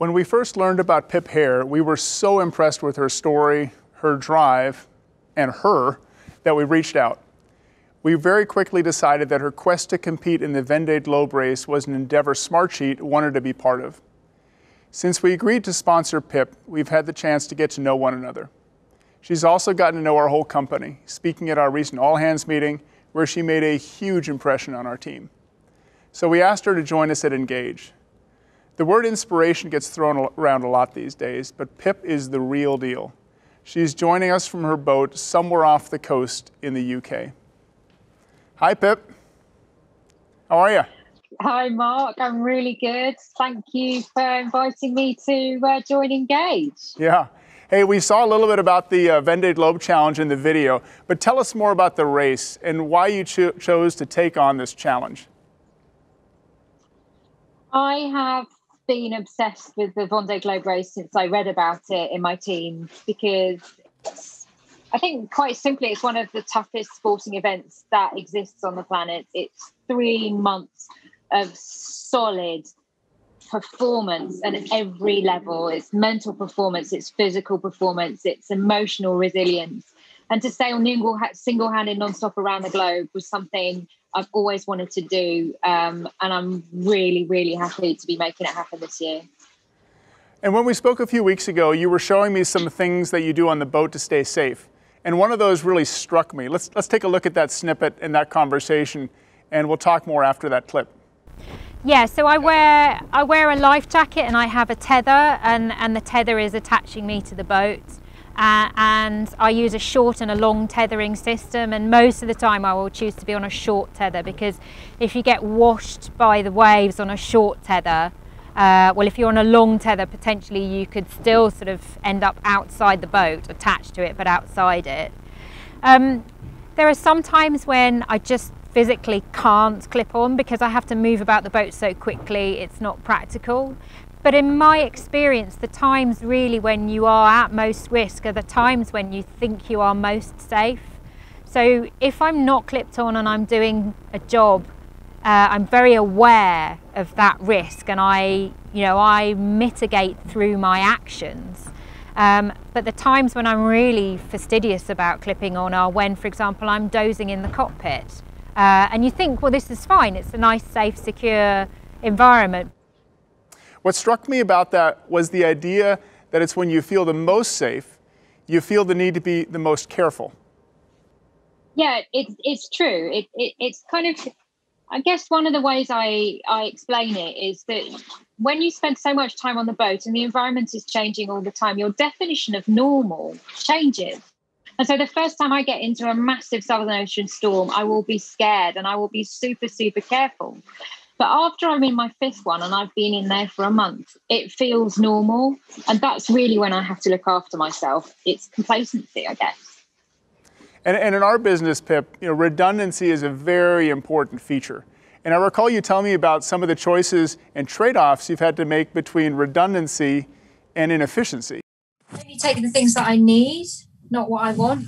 When we first learned about Pip Hare, we were so impressed with her story, her drive, and her that we reached out. We very quickly decided that her quest to compete in the Vendée Globe race was an endeavor Smartsheet wanted to be part of. Since we agreed to sponsor Pip, we've had the chance to get to know one another. She's also gotten to know our whole company, speaking at our recent all hands meeting, where she made a huge impression on our team. So we asked her to join us at Engage. The word inspiration gets thrown around a lot these days, but Pip is the real deal. She's joining us from her boat somewhere off the coast in the UK. Hi, Pip. How are you? Hi, Mark. I'm really good. Thank you for inviting me to uh, join Engage. Yeah. Hey, we saw a little bit about the uh, Vendée Globe Challenge in the video, but tell us more about the race and why you cho- chose to take on this challenge. I have been obsessed with the Vendée Globe race since I read about it in my team because I think quite simply it's one of the toughest sporting events that exists on the planet. It's three months of solid performance at every level. It's mental performance, it's physical performance, it's emotional resilience. And to stay on single handed non-stop around the globe was something I've always wanted to do. Um, and I'm really, really happy to be making it happen this year. And when we spoke a few weeks ago, you were showing me some things that you do on the boat to stay safe. And one of those really struck me. Let's, let's take a look at that snippet in that conversation, and we'll talk more after that clip. Yeah, so I wear I wear a life jacket and I have a tether and, and the tether is attaching me to the boat. Uh, and I use a short and a long tethering system and most of the time I will choose to be on a short tether because if you get washed by the waves on a short tether, uh, well if you're on a long tether potentially you could still sort of end up outside the boat, attached to it but outside it. Um, there are some times when I just physically can't clip on because I have to move about the boat so quickly it's not practical. But in my experience, the times really when you are at most risk are the times when you think you are most safe. So if I'm not clipped on and I'm doing a job, uh, I'm very aware of that risk and I, you know, I mitigate through my actions. Um, but the times when I'm really fastidious about clipping on are when, for example, I'm dozing in the cockpit. Uh, and you think, well, this is fine. It's a nice, safe, secure environment. What struck me about that was the idea that it's when you feel the most safe, you feel the need to be the most careful. Yeah, it, it's true. It, it, it's kind of, I guess, one of the ways I, I explain it is that when you spend so much time on the boat and the environment is changing all the time, your definition of normal changes. And so the first time I get into a massive Southern Ocean storm, I will be scared and I will be super, super careful. But after I'm in my fifth one and I've been in there for a month, it feels normal. And that's really when I have to look after myself. It's complacency, I guess. And, and in our business, Pip, you know, redundancy is a very important feature. And I recall you telling me about some of the choices and trade offs you've had to make between redundancy and inefficiency. Only taking the things that I need, not what I want.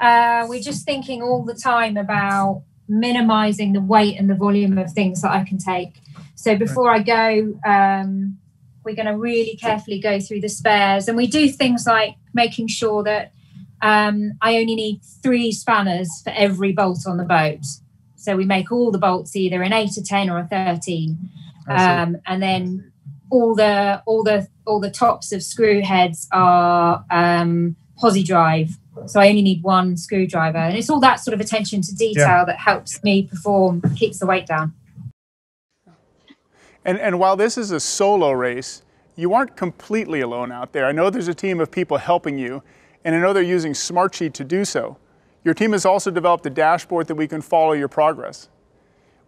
Uh, we're just thinking all the time about minimizing the weight and the volume of things that I can take. So before I go, um, we're going to really carefully go through the spares. And we do things like making sure that um, I only need three spanners for every bolt on the boat. So we make all the bolts either an eight, a ten, or a thirteen, um, and then all the all the all the tops of screw heads are um, Pozidriv so I only need one screwdriver. And it's all that sort of attention to detail yeah. that helps me perform, keeps the weight down. And, and while this is a solo race, you aren't completely alone out there. I know there's a team of people helping you, and I know they're using Smartsheet to do so. Your team has also developed a dashboard that we can follow your progress.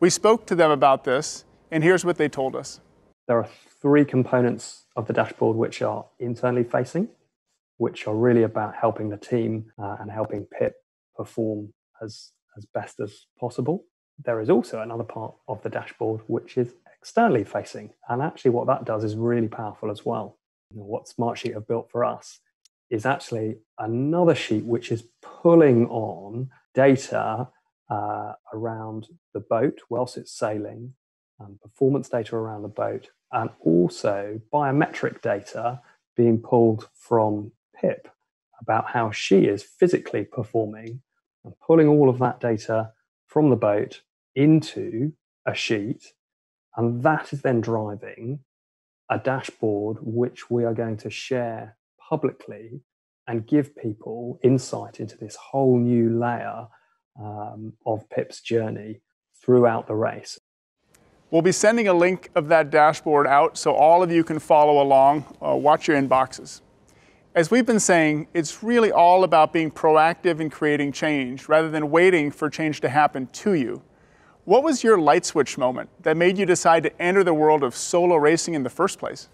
We spoke to them about this, and here's what they told us. There are three components of the dashboard which are internally facing which are really about helping the team uh, and helping Pip perform as, as best as possible. There is also another part of the dashboard which is externally facing. And actually, what that does is really powerful as well. What Smartsheet have built for us is actually another sheet which is pulling on data uh, around the boat whilst it's sailing um, performance data around the boat, and also biometric data being pulled from Pip about how she is physically performing and pulling all of that data from the boat into a sheet. And that is then driving a dashboard which we are going to share publicly and give people insight into this whole new layer um, of Pip's journey throughout the race. We'll be sending a link of that dashboard out so all of you can follow along. Uh, watch your inboxes. As we've been saying, it's really all about being proactive in creating change rather than waiting for change to happen to you. What was your light switch moment that made you decide to enter the world of solo racing in the first place?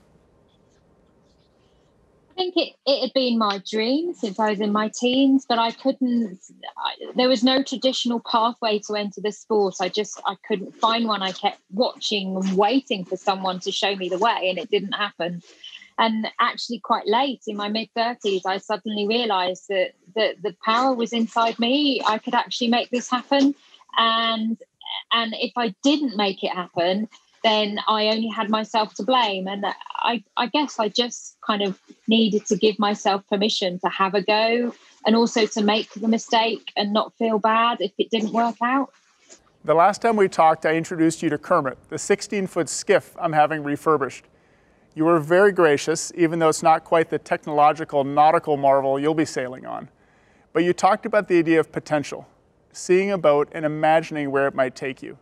I think it, it had been my dream since I was in my teens, but I couldn't, I, there was no traditional pathway to enter the sport. I just, I couldn't find one. I kept watching and waiting for someone to show me the way, and it didn't happen. And actually, quite late in my mid 30s, I suddenly realized that, that the power was inside me. I could actually make this happen. And and if I didn't make it happen, then I only had myself to blame. And I, I guess I just kind of needed to give myself permission to have a go and also to make the mistake and not feel bad if it didn't work out. The last time we talked, I introduced you to Kermit, the 16 foot skiff I'm having refurbished. You were very gracious, even though it's not quite the technological nautical marvel you'll be sailing on. But you talked about the idea of potential, seeing a boat and imagining where it might take you.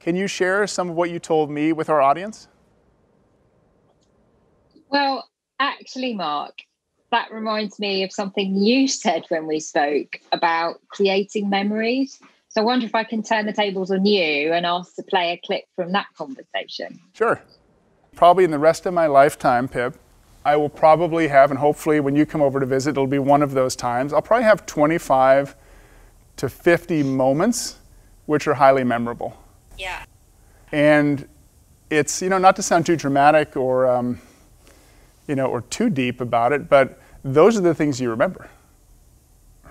Can you share some of what you told me with our audience? Well, actually, Mark, that reminds me of something you said when we spoke about creating memories. So I wonder if I can turn the tables on you and ask to play a clip from that conversation. Sure. Probably in the rest of my lifetime, Pip, I will probably have, and hopefully when you come over to visit, it'll be one of those times. I'll probably have 25 to 50 moments which are highly memorable. Yeah. And it's, you know, not to sound too dramatic or, um, you know, or too deep about it, but those are the things you remember.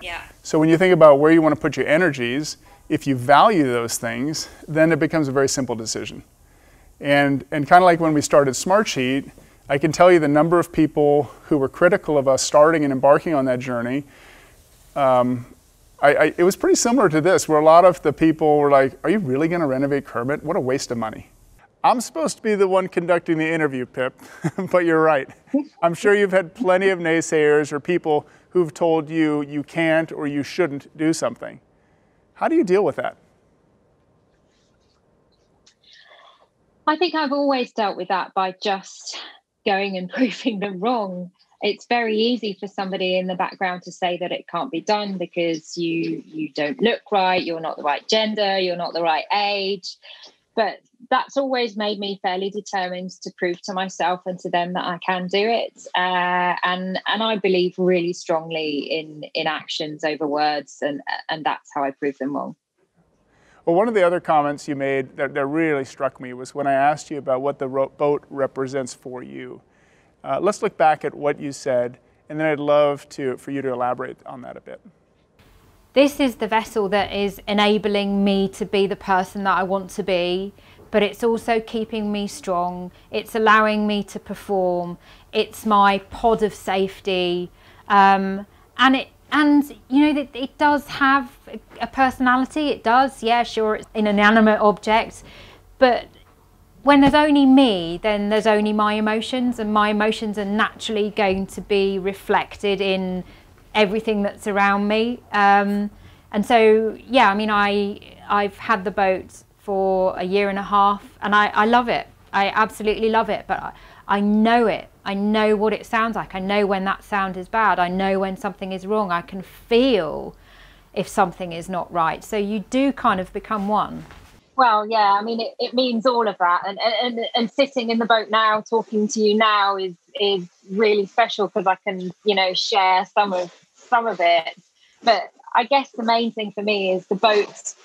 Yeah. So when you think about where you want to put your energies, if you value those things, then it becomes a very simple decision. And, and kind of like when we started Smartsheet, I can tell you the number of people who were critical of us starting and embarking on that journey um, I, I, it was pretty similar to this, where a lot of the people were like, Are you really going to renovate Kermit? What a waste of money. I'm supposed to be the one conducting the interview, Pip, but you're right. I'm sure you've had plenty of naysayers or people who've told you you can't or you shouldn't do something. How do you deal with that? I think I've always dealt with that by just going and proving them wrong. It's very easy for somebody in the background to say that it can't be done because you you don't look right you're not the right gender you're not the right age. But that's always made me fairly determined to prove to myself and to them that I can do it. Uh, and and I believe really strongly in in actions over words and and that's how I prove them wrong well, one of the other comments you made that, that really struck me was when I asked you about what the boat represents for you. Uh, let's look back at what you said, and then I'd love to, for you to elaborate on that a bit. This is the vessel that is enabling me to be the person that I want to be, but it's also keeping me strong. It's allowing me to perform. It's my pod of safety. Um, and it and you know it, it does have a personality it does yeah sure it's an inanimate object but when there's only me, then there's only my emotions, and my emotions are naturally going to be reflected in everything that's around me. Um, and so, yeah, I mean, I I've had the boat for a year and a half, and I, I love it. I absolutely love it, but I, I know it. I know what it sounds like. I know when that sound is bad. I know when something is wrong. I can feel if something is not right. So you do kind of become one. Well, yeah, I mean, it, it means all of that, and, and and sitting in the boat now, talking to you now, is is really special because I can, you know, share some of some of it. But I guess the main thing for me is the boat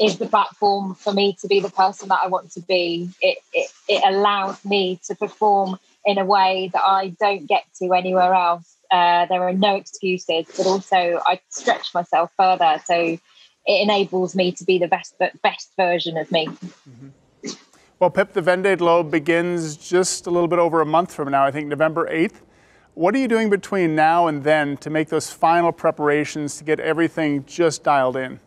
is the platform for me to be the person that I want to be. It it, it allows me to perform in a way that I don't get to anywhere else. Uh, there are no excuses, but also I stretch myself further. So it enables me to be the best best version of me. Mm-hmm. Well, Pip, the Vendée Globe begins just a little bit over a month from now, I think November 8th. What are you doing between now and then to make those final preparations to get everything just dialed in?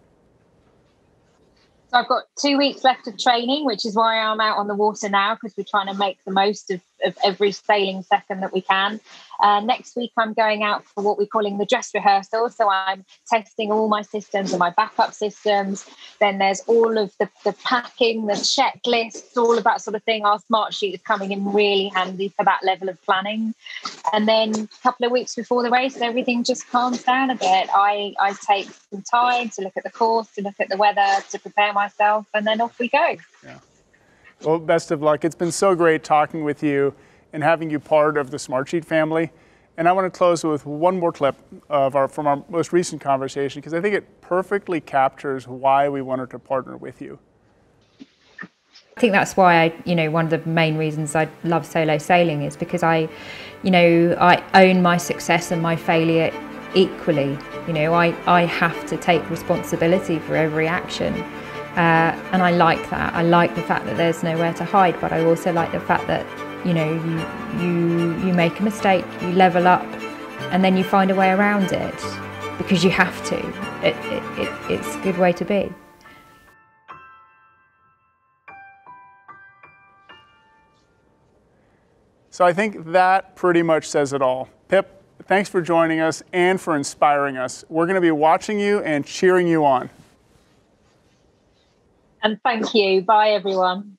So I've got two weeks left of training, which is why I'm out on the water now because we're trying to make the most of, of every sailing second that we can. Uh, next week, I'm going out for what we're calling the dress rehearsal. So I'm testing all my systems and my backup systems. Then there's all of the, the packing, the checklists, all of that sort of thing. Our Smartsheet is coming in really handy for that level of planning. And then a couple of weeks before the race, everything just calms down a bit. I, I take some time to look at the course, to look at the weather, to prepare myself, and then off we go. Yeah. Well, best of luck. It's been so great talking with you and having you part of the Smartsheet family. And I want to close with one more clip of our, from our most recent conversation because I think it perfectly captures why we wanted to partner with you. I think that's why I, you know, one of the main reasons I love solo sailing is because I, you know, I own my success and my failure equally. You know, I, I have to take responsibility for every action. Uh, and I like that. I like the fact that there's nowhere to hide, but I also like the fact that you know you you you make a mistake you level up and then you find a way around it because you have to. It, it, it, it's a good way to be. So i think that pretty much says it all. Pip thanks for joining us and for inspiring us. We're going to be watching you and cheering you on and thank you. Bye everyone